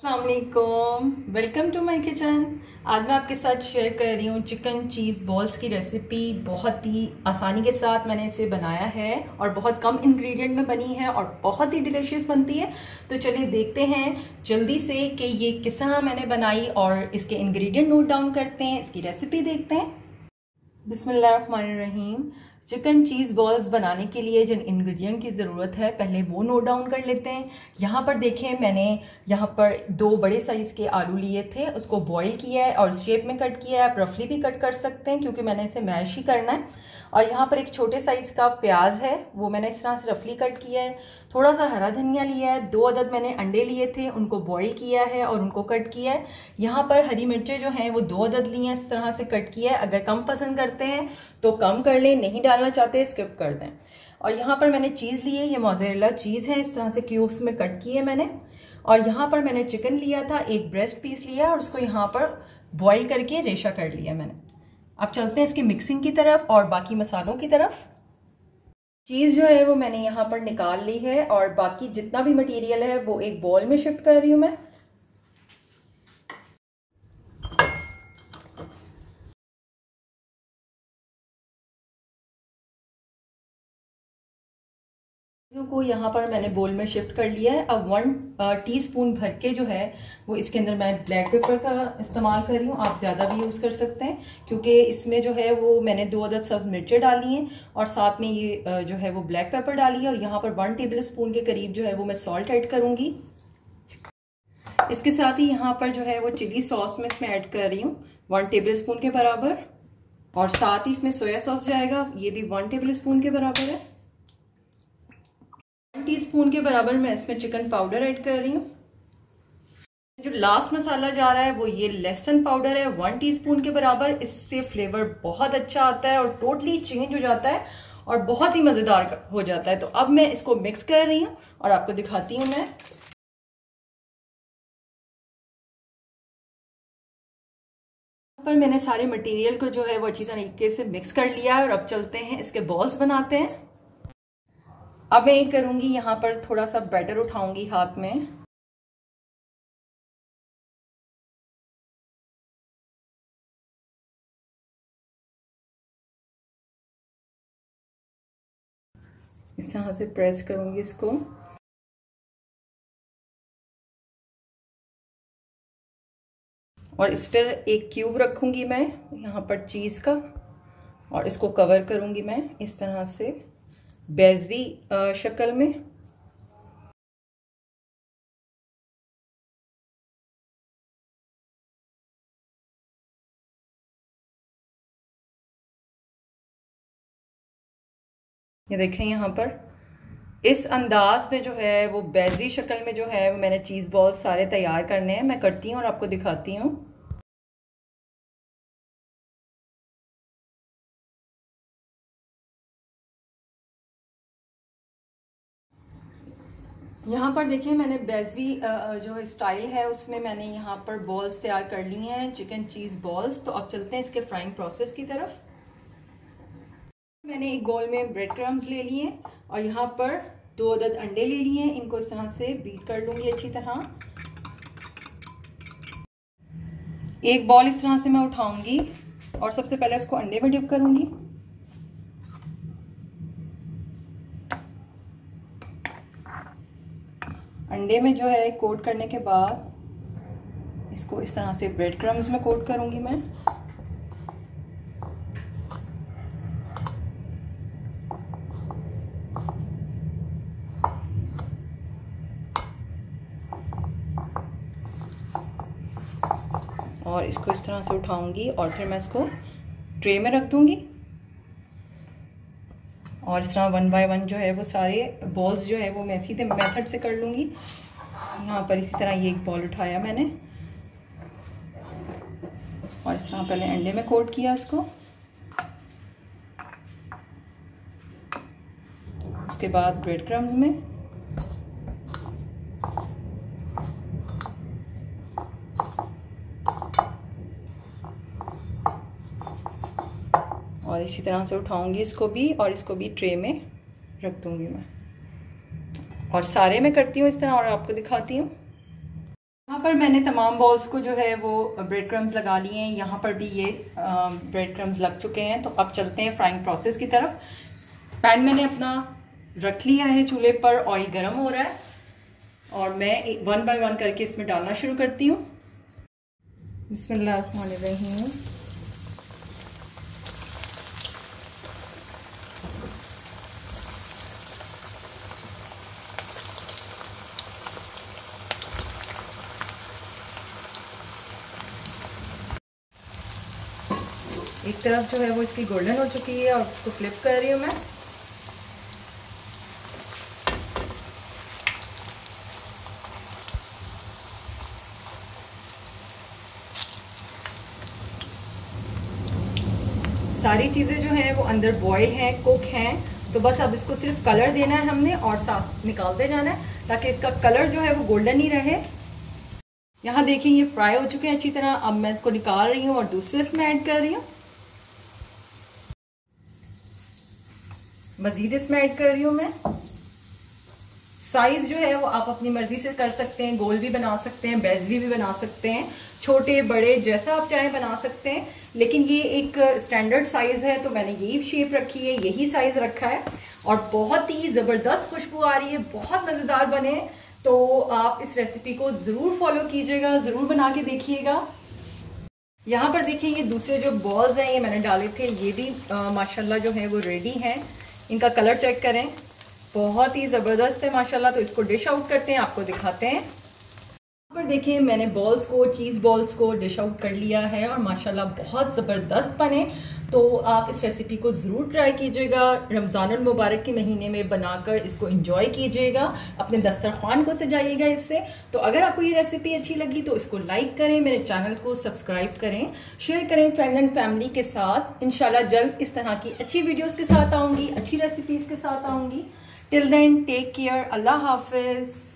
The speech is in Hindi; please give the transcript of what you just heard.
Aslam welcome to my kitchen आज मैं आपके साथ शेयर कर रही हूँ चिकन चीज़ बॉल्स की रेसिपी बहुत ही आसानी के साथ मैंने इसे बनाया है और बहुत कम इंग्रेडिएंट में बनी है और बहुत ही डिलीशियस बनती है। तो चलिए देखते हैं जल्दी से कि ये किस तरह मैंने बनाई और इसके इंग्रेडिएंट नोट डाउन करते हैं, इसकी रेसिपी देखते हैं। बिसमीम चिकन चीज़ बॉल्स बनाने के लिए जिन इंग्रेडिएंट की ज़रूरत है, पहले वो नोट डाउन कर लेते हैं। यहाँ पर देखें, मैंने यहाँ पर दो बड़े साइज़ के आलू लिए थे, उसको बॉईल किया है और शेप में कट किया है। आप रफली भी कट कर सकते हैं, क्योंकि मैंने इसे मैश ही करना है। और यहाँ पर एक छोटे साइज़ का प्याज है, वो मैंने इस तरह से रफली कट किया है। थोड़ा सा हरा धनिया लिया है, दो अदद मैंने अंडे लिए थे, उनको बॉईल किया है और उनको कट किया है। यहाँ पर हरी मिर्चें जो हैं, वो दो अदद लिए हैं, इस तरह से कट किया है। अगर कम पसंद करते हैं तो कम कर लें, नहीं डालना चाहते हैं स्किप कर दें। और यहाँ पर मैंने चीज़ ली है, ये मोजेला चीज़ है, इस तरह से क्यूब्स में कट की है मैंने। और यहाँ पर मैंने चिकन लिया था, एक ब्रेस्ट पीस लिया और उसको यहाँ पर बॉईल करके रेशा कर लिया मैंने। अब चलते हैं इसकी मिक्सिंग की तरफ़ और बाकी मसालों की तरफ़। चीज़ जो है वो मैंने यहाँ पर निकाल ली है और बाकी जितना भी मटेरियल है वो एक बॉल में शिफ्ट कर रही हूँ मैं। चीज़ों को यहाँ पर मैंने बोल में शिफ्ट कर लिया है। अब वन टीस्पून भर के जो है, वो इसके अंदर मैं ब्लैक पेपर का इस्तेमाल कर रही हूँ। आप ज़्यादा भी यूज़ कर सकते हैं, क्योंकि इसमें जो है, वो मैंने दो अदद सब मिर्चें डाली हैं और साथ में ये जो है, वो ब्लैक पेपर डाली है और यहाँ पर वन टेबल स्पून के करीब जो है, वो मैं सॉल्ट ऐड करूँगी। इसके साथ ही यहाँ पर जो है, वो चिली सॉस में इसमें ऐड कर रही हूँ वन टेबल स्पून के बराबर। और साथ ही इसमें सोया सॉस जाएगा, ये भी वन टेबल स्पून के बराबर है। टीस्पून के बराबर मैं इसमें चिकन पाउडर ऐड कर रही हूँ। जो लास्ट मसाला जा रहा है, वो ये लहसन पाउडर है वन टीस्पून के बराबर। इससे फ्लेवर बहुत अच्छा आता है और टोटली चेंज हो जाता है और बहुत ही मज़ेदार हो जाता है। तो अब मैं इसको मिक्स कर रही हूँ और आपको दिखाती हूँ मैं। पर मैंने सारे मटेरियल को जो है वो अच्छी तरीके से मिक्स कर लिया है और अब चलते हैं, इसके बॉल्स बनाते हैं। अब मैं करूँगी यहाँ पर थोड़ा सा बैटर उठाऊँगी हाथ में। इस तरह से प्रेस करूँगी इसको। और इस पर एक क्यूब रखूँगी मैं, यहाँ पर चीज़ का, और इसको कवर करूँगी मैं इस तरह से। बेजवी शक्ल में? ये देखें यहाँ पर। इस अंदाज में जो है, वो बेजवी शक्ल में जो है वो मैंने चीज़ बॉल सारे तैयार करने हैं। मैं करती हूँ और आपको दिखाती हूँ। यहाँ पर देखिए मैंने बेजवी जो स्टाइल है, उसमें मैंने यहाँ पर बॉल्स तैयार कर ली हैं चिकन चीज़ बॉल्स तो अब चलते हैं इसके फ्राइंग प्रोसेस की तरफ़। मैंने एक बॉल में ब्रेड क्रम्स ले लिए और यहाँ पर दो अदद अंडे ले लिए इनको इस तरह से बीट कर लूँगी अच्छी तरह। एक बॉल इस तरह से मैं उठाऊँगी और सबसे पहले उसको अंडे में डिप करूँगी। अंडे में जो है, कोट करने के बाद इसको इस तरह से ब्रेड क्रम्स में कोट करूँगी मैं। और इसको इस तरह से उठाऊँगी और फिर मैं इसको ट्रे में रख दूँगी। और इस तरह वन बाय वन जो है वो सारे बॉल्स जो है वो मैं सीधे मेथड से कर लूँगी। यहाँ पर इसी तरह ये एक बॉल उठाया मैंने। और इस तरह पहले अंडे में कोट किया उसको उसके बाद ब्रेड क्रम्स में। और इसी तरह से उठाऊँगी इसको भी और इसको भी ट्रे में रख दूँगी मैं। और सारे में करती हूँ इस तरह और आपको दिखाती हूँ। यहाँ पर मैंने तमाम बॉल्स को जो है वो ब्रेड क्रम्स लगा लिए हैं। यहाँ पर भी ये ब्रेड क्रम्स लग चुके हैं। तो अब चलते हैं फ्राइंग प्रोसेस की तरफ़। पैन मैंने अपना रख लिया है चूल्हे पर ऑयल गर्म हो रहा है। और मैं वन बाय वन करके इसमें डालना शुरू करती हूँ। बिस्मिल्लाह एक तरफ़ जो है वो इसकी गोल्डन हो चुकी है और उसको फ्लिप कर रही हूँ मैं। सारी चीज़ें जो हैं वो अंदर बॉयल हैं कुक हैं तो बस अब इसको सिर्फ़ कलर देना है हमने और साथ निकालते जाना है ताकि इसका कलर जो है वो गोल्डन ही रहे। यहाँ देखिए ये फ्राई हो चुके हैं अच्छी तरह। अब मैं इसको निकाल रही हूँ और दूसरे इसमें ऐड कर रही हूँ। मज़ीद इसमें ऐड कर रही हूँ मैं। साइज़ जो है वो आप अपनी मर्ज़ी से कर सकते हैं, गोल भी बना सकते हैं बेजवी भी बना सकते हैं, छोटे, बड़े जैसा आप चाहें बना सकते हैं। लेकिन ये एक स्टैंडर्ड साइज़ है तो मैंने यही शेप रखी है, यही साइज़ रखा है। और बहुत ही ज़बरदस्त खुशबू आ रही है, बहुत मज़ेदार बने। तो आप इस रेसिपी को ज़रूर फॉलो कीजिएगा, ज़रूर बना के देखिएगा। यहाँ पर देखिए, ये दूसरे जो बॉल्स हैं, ये मैंने डाले थे, ये भी माशाल्लाह जो है वो रेडी हैं। इनका कलर चेक करें। बहुत ही ज़बरदस्त है, माशाल्लाह। तो इसको डिश आउट करते हैं, आपको दिखाते हैं। पर देखें मैंने बॉल्स को चीज़ बॉल्स को डिश आउट कर लिया है और माशाल्लाह बहुत ज़बरदस्त बने। तो आप इस रेसिपी को ज़रूर ट्राई कीजिएगा। रमज़ान मुबारक के महीने में बनाकर इसको इंजॉय कीजिएगा। अपने दस्तरखान को सजाइएगा इससे। तो अगर आपको ये रेसिपी अच्छी लगी तो इसको लाइक करें, मेरे चैनल को सब्सक्राइब करें शेयर करें फ्रेंड एंड फैमिली के साथ। इनशाला जल्द इस तरह की अच्छी वीडियोज़ के साथ आऊँगी, अच्छी रेसिपीज़ के साथ आऊँगी। टिल देन टेक केयर अल्लाह हाफिज़।